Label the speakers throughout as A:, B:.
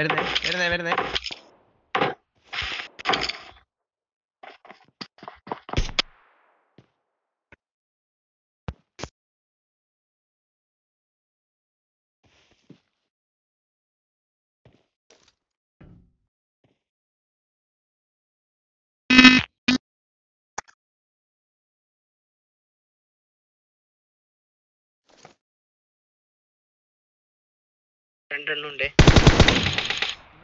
A: വരുന്നേ വരുന്നേ വരുന്നേ.
B: രണ്ടെണ്ണം ഉണ്ട്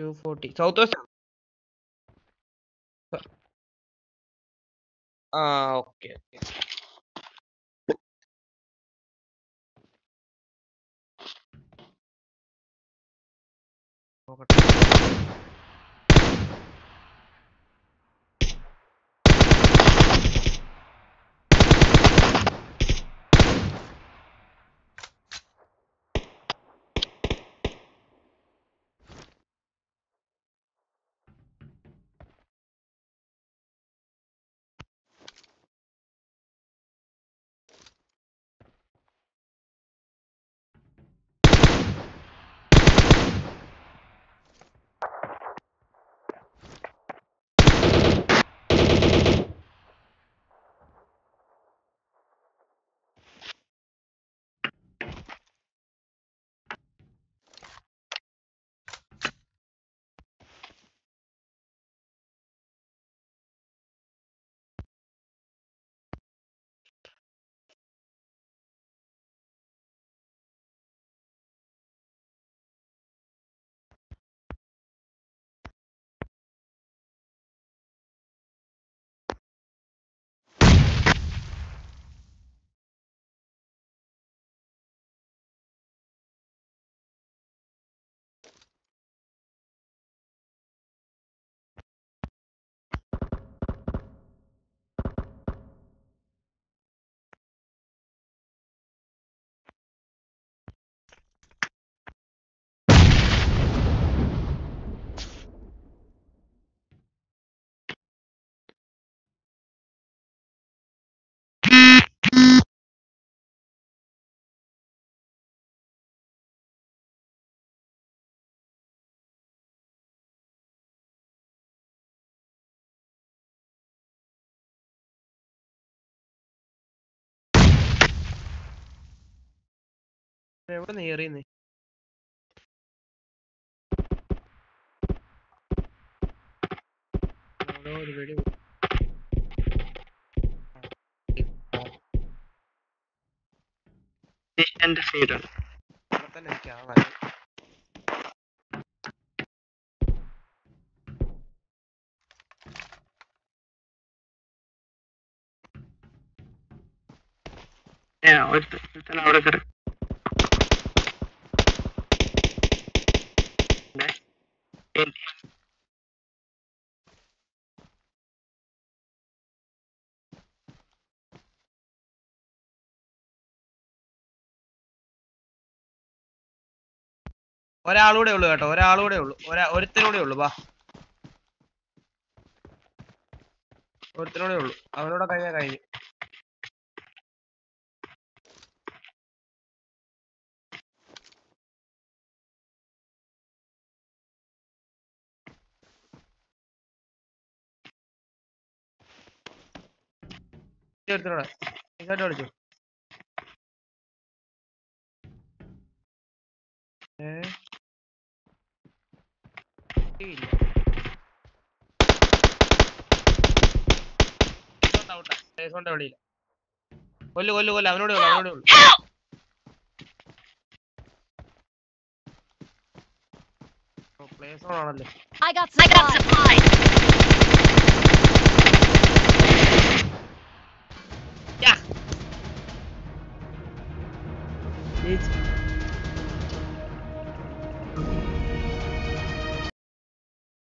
A: 240 south ah okay, okay. ಹೋಗಟ್ಟ എവിടെ നീ എറിയുന്നേ ഒരു വെടി.
B: എന്റെ സൈഡാണ്
A: തന്നെ.
B: അവിടെ കയറി എൻ-
A: ഒരാളൂടെ ഉള്ളു കേട്ടോ ഒരാളൂടെ ഉള്ളു. ഒരാ ഒരുത്തനൂടെ ഉള്ളു വാ. ഒരുത്തനൂടെ ഉള്ളു. അവനോടെ കഴിഞ്ഞാ കഴിഞ്ഞു. ഒരുത്തനോടെ ഇങ്ങോട്ട് വിളിച്ചു കൊല്ലു കൊല്ലു കൊല്ലു. അവനോട് അവനോട് കൊല്ലു смотреть.